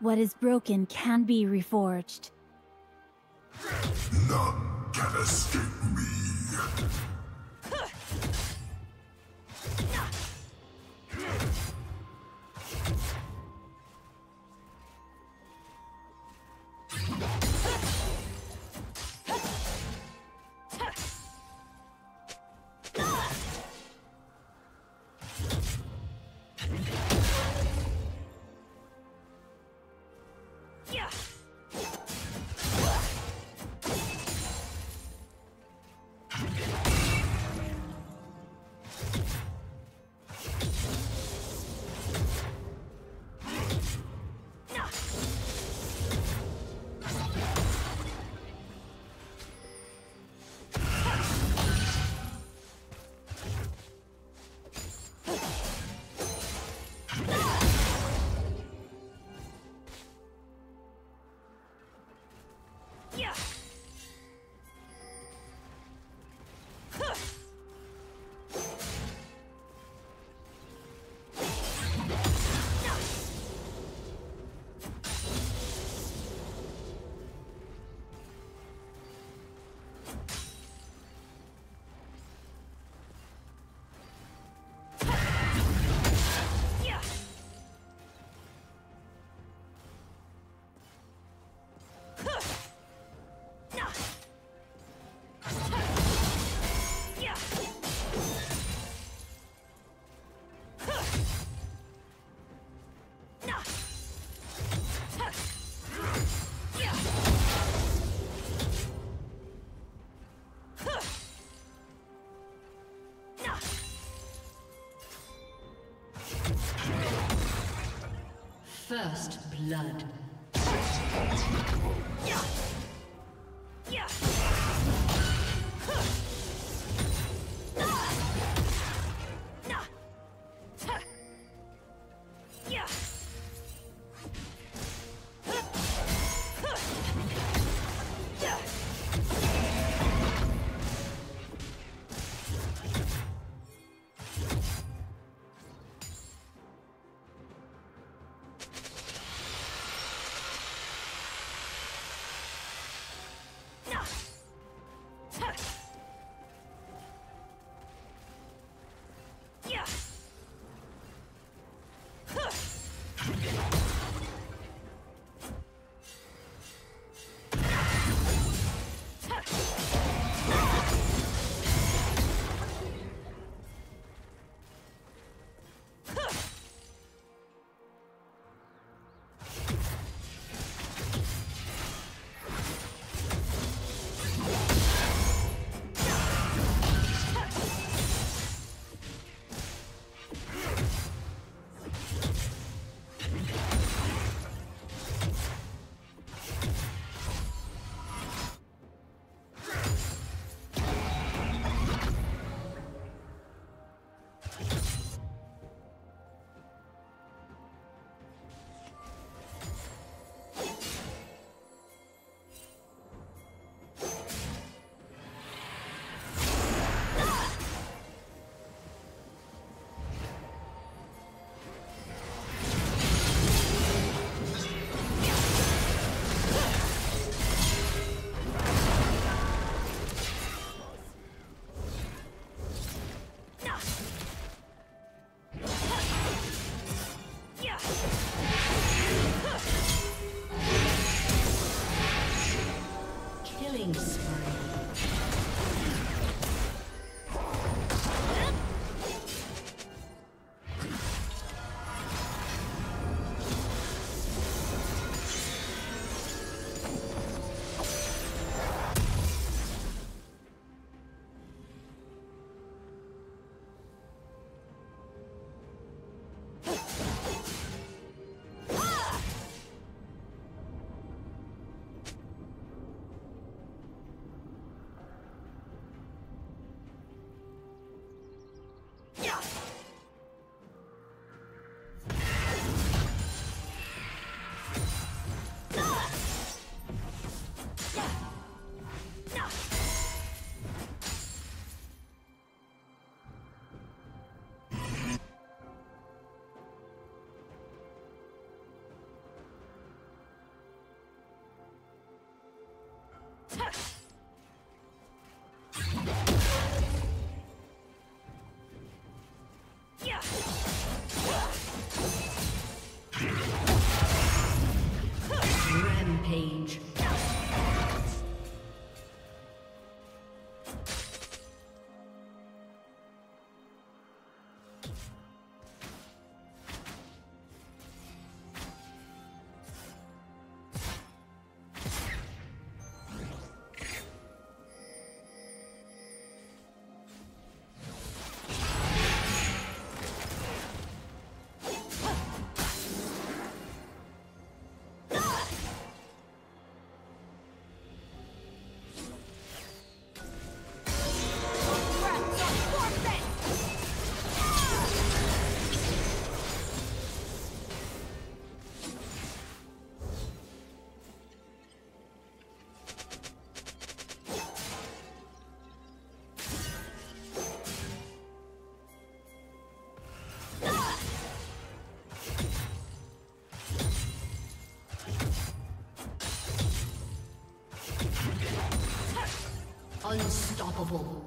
What is broken can be reforged. None can escape me. First blood. Unstoppable. Yeah. Huh. Unstoppable.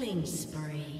Killing spree.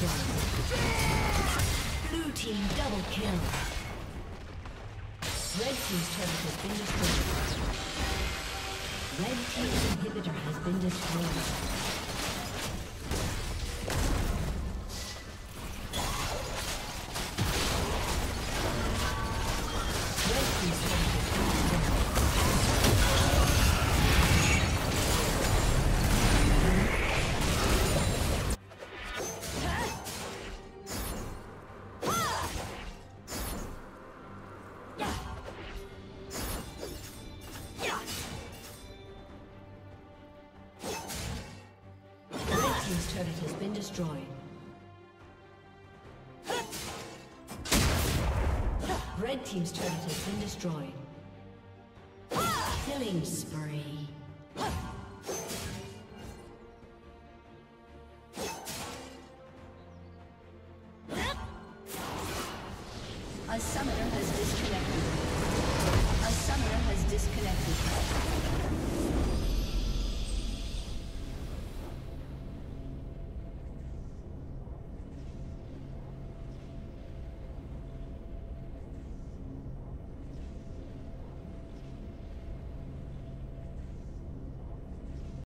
down. Blue team double kill. Red team's turret has been destroyed. Red team's inhibitor has been destroyed. Destroyed. Red Team's turret has been destroyed. Killing spree. A summoner has disconnected. A summoner has disconnected.